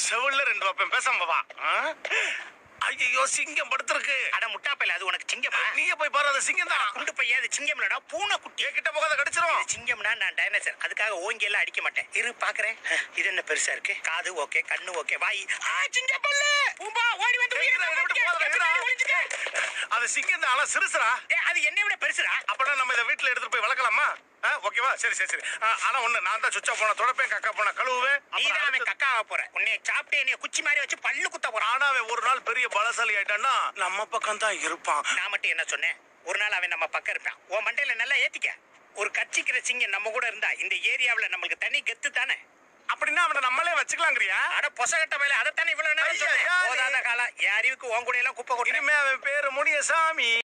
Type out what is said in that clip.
செவில்ல ரெண்டு வைப்பேன் பேசாம வா ஐயோ சிங்கம் படுத்திருக்கு அட முட்டாப்பையில அது உனக்கு சிங்கமா. நீங்க போய் பாரு அது சிங்கம் தான். குண்டு பையன் அது சிங்கம்லடா பூனை குட்டி என் கிட்ட போகாத கடிச்சிரும். சிங்கம்னா நான் டைனோசர் அதுக்காக ஓங்கி எல்லாம் அடிக்க மாட்டேன். இரு பாக்குறேன். இது என்ன பெருசா இருக்கு? காது ஓகே கண்ணு ஓகே வாய். ஆ சிங்க பல்லு பூம்பா ஓடி வந்து? அது சிங்கம் தான் ஆனா சிறுசுடா. டேய், அது என்னை விட பெருசுடா? அப்பனா நம்ம இதை வீட்டுல எடுத்துட்டு போய் வளர்க்கலாமா ஆ, ஓகேவா? சரி சரி சரி. ஆனா ஒண்ணு நான் தான் சுவிட்சா போன தொடப்பேன் கக்கா போன கழுவுவேன். நீ தான் அவன் அடுத்து- கக்காவ போற. உன்னை சாப்பிட்டு என்னைய குச்சி மாதிரி வச்சு பல்லு குத்த போறான். ஆனா அவன் ஒரு நாள் பெரிய பலசாலி ஆயிட்டான்னா நம்ம பக்கம் தான் இருப்பான். நான் மட்டும் என்ன சொன்னேன்? ஒரு நாள் அவன் நம்ம பக்கம் இருப்பான். உன் மண்டையில நல்லா ஏத்திக்க. ஒரு கட்சிக்கிற சிங்கம் நம்ம கூட இருந்தா இந்த ஏரியாவுல நம்மளுக்கு தனி கெத்து தானே? அப்படின்னா அவனை நம்மளே வச்சுக்கலாங்கிறியா? அட பொசகட்ட மேல அதைத்தானே இவ்வளவு நேரம் சொன்னேன்? போதாத காலம் என் அறிவுக்கு உன் கூட எல்லாம் குப்பை கொட்டி இனிமே அவன் பேரு முடிய சாமி